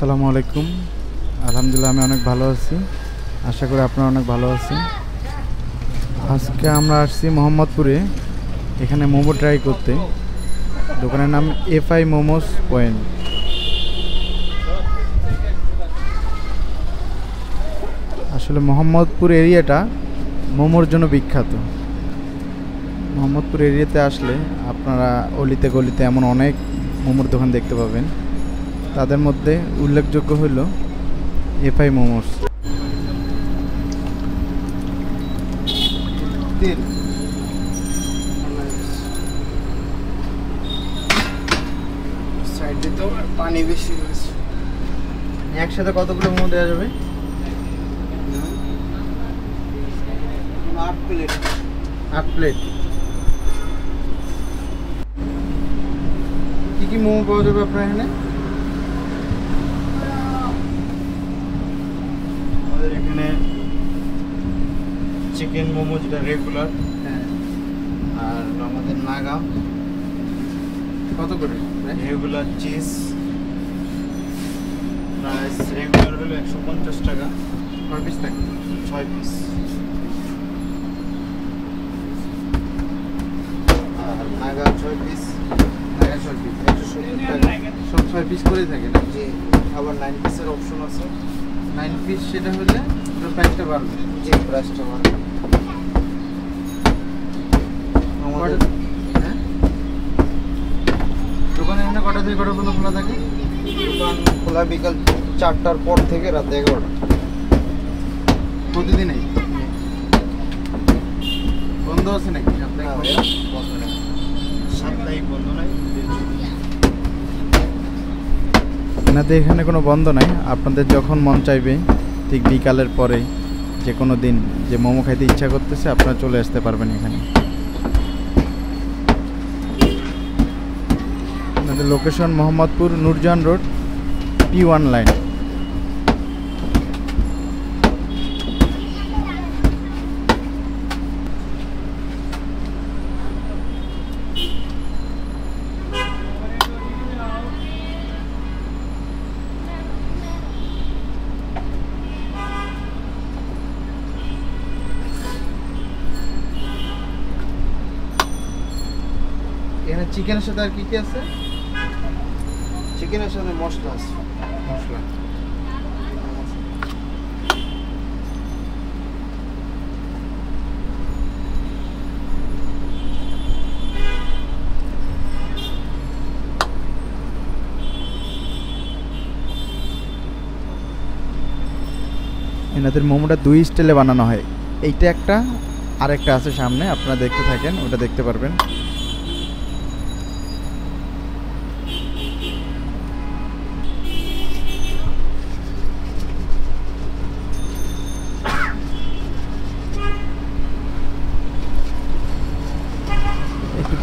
আসসালামু আলাইকুম। আলহামদুলিল্লাহ আমি অনেক ভালো আছি। আশা করি আপনারা অনেক ভালো আছেন। আজকে আমরা আসছি মোহাম্মদপুরে। এখানে মোমো ট্রাই করতে। দোকানের নাম এফআই মোমোস পয়েন্ট। আসলে মোহাম্মদপুর এরিয়াটা মোমোর জন্য বিখ্যাত। মোহাম্মদপুর এরিয়াতে আসলে আপনারা অলিতে গলিতে এমন অনেক মোমোর দোকান দেখতে পাবেন। তাদের মধ্যে উল্লেখযোগ্য হল এফআই মোমোস। সাইডে তো পানি বেশি একসাথে কতগুলো মোমো দেওয়া যাবে? আট প্লেট। আট প্লেট। কি কি মোমো পাওয়া যাবে আপনার এখানে? আমাদের এখানে চিকেন মোমো যেটা রেগুলার হ্যাঁ। আর আমাদের নাগা। কত করে? রেগুলার চিজ প্রাইস রেগুলার হলো একশো পঞ্চাশ টাকা। ছয় পিস থাকে। ছয় পিস আর নাগা ছয় পিস নাগা ছয় পিস একশো সত্তর টাকা। সব ছয় পিস করেই থাকে না জি। আবার নাইন পিসের অপশন আছে। নাইন পিস সেটা হলে প্রাইসটা বাড়বে। জি প্রাইসটা ভালো আমাদের হ্যাঁ? দোকানে এখানে কটা থেকে কটা পর্যন্ত খোলা থাকে? দোকান খোলা বিকাল চারটার পর থেকে রাত এগারোটা। প্রতিদিনই? বন্ধ আছে নাকি? সাপ্তাহিক বন্ধ নেই। এনাদের এখানে কোনো বন্ধ নাই। আপনাদের যখন মন চাইবে, ঠিক বিকালের পরে যে কোনো দিন যে মোমো খাইতে ইচ্ছা করতেছে, আপনারা চলে আসতে পারবেন এখানে। আপনাদের location Mohammadpur Nurjahan road P one line এখানে চিকেনের সাথে আর কি কি আছে? চিকেনের সাথে মশলা আছে। মশলা। এনাদের মোমোটা দুই স্টাইলে বানানো হয়। এইটা একটা আর একটা আছে সামনে আপনারা দেখতে থাকেন ওটা দেখতে পারবেন।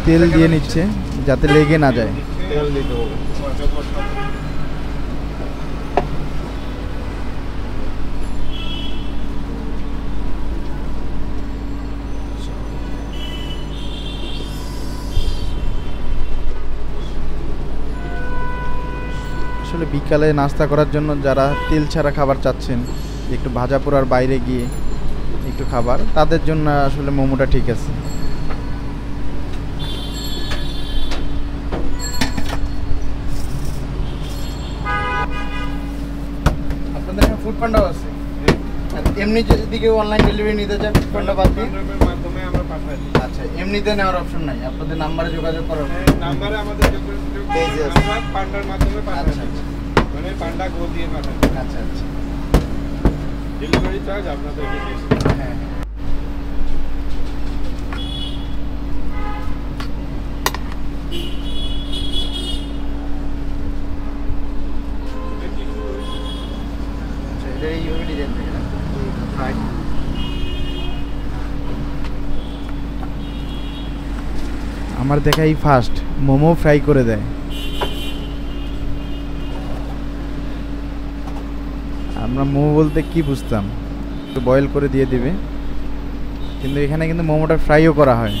তেল দিয়ে নিচ্ছে যাতে লেগে না যায়। আসলে বিকালে নাস্তা করার জন্য যারা তেল ছাড়া খাবার চাচ্ছেন, একটু ভাজা পোড়ার বাইরে গিয়ে একটু খাবার, তাদের জন্য আসলে মোমোটা ঠিক আছে আপনাদের এখানে ফুড পান্ডাও আছে। এমনি দিকে অনলাইন ডেলিভারি নিতে চান ফুড পান্ডা বাদ দিয়ে। মাধ্যমে আমরা পাঠাই আচ্ছা এমনিতে নেওয়ার অপশন নাই। আপনাদের নাম্বারে যোগাযোগ করার নাম্বারে আমাদের আছে। পান্ডার মাধ্যমে পাঠাই আচ্ছা আচ্ছা। মানে পান্ডা গো দিয়ে পাঠাই আচ্ছা আচ্ছা। ডেলিভারি চার্জ আপনাদের হ্যাঁ আচ্ছা এটা এইভাবে ডিজাইন থাকে না ফ্রাই আমার দেখাই ফার্স্ট মোমো ফ্রাই করে দেয়। আমরা মোমো বলতে কি বুঝতাম? একটু বয়েল করে দিয়ে দিবে। কিন্তু এখানে কিন্তু মোমোটা ফ্রাইও করা হয়।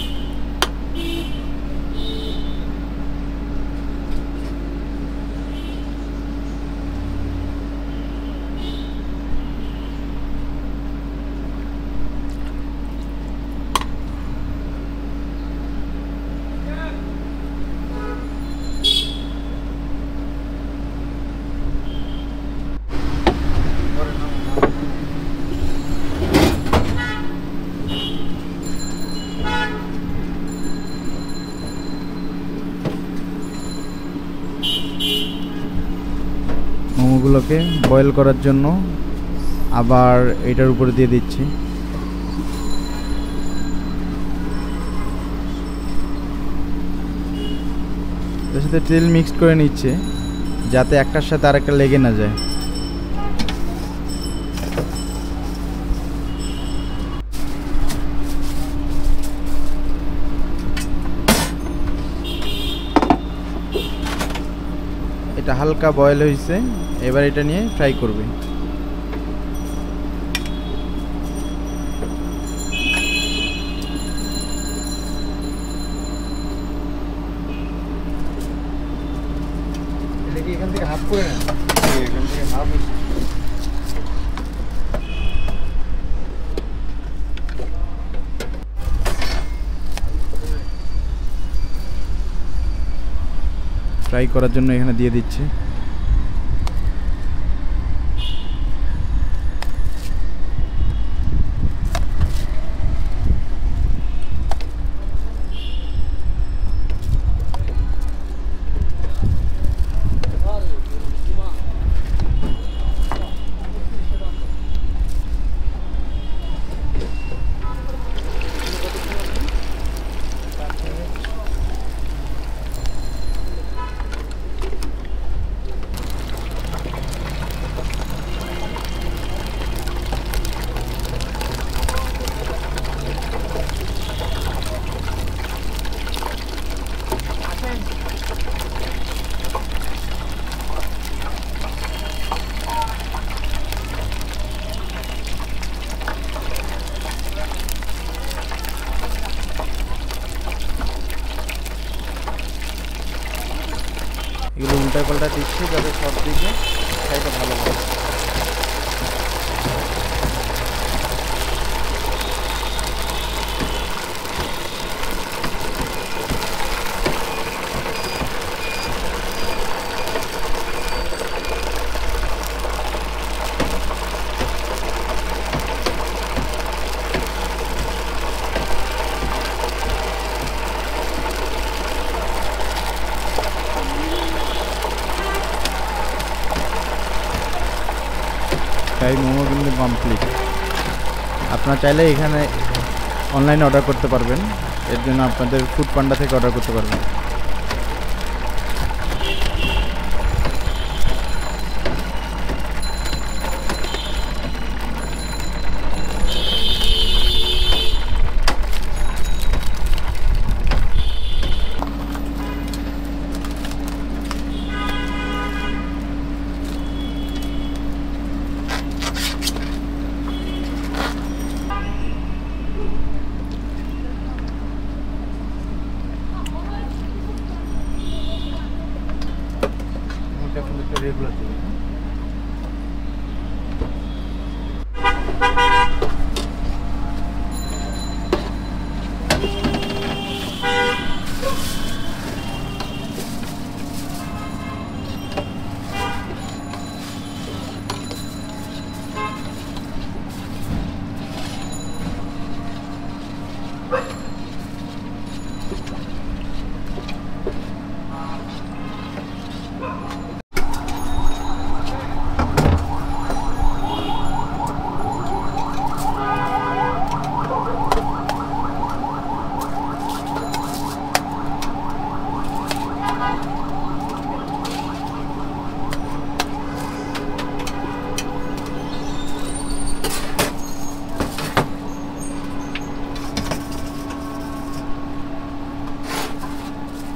মোমোগুলোকে বয়েল করার জন্য আবার এটার উপরে দিয়ে দিচ্ছি। এর সাথে তেল মিক্সড করে নিচ্ছে, যাতে একটার সাথে আরেকটা লেগে না যায়। এটা হালকা বয়েল হয়েছে। এবার এটা নিয়ে ফ্রাই করবে। এখান থেকে হাফ করে নেন? এখান থেকে হাফ ফ্রাই করার জন্য এখানে দিয়ে দিচ্ছি। পাল্টা দিচ্ছি যাতে সব দিকে ফ্রাইটা ভালো হয় ফ্রাই মোমো কিন্তু কমপ্লিট আপনারা চাইলে এখানে অনলাইনে অর্ডার করতে পারবেন। এর জন্য আপনাদের ফুড পান্ডা থেকে অর্ডার করতে পারবেন। regulativa.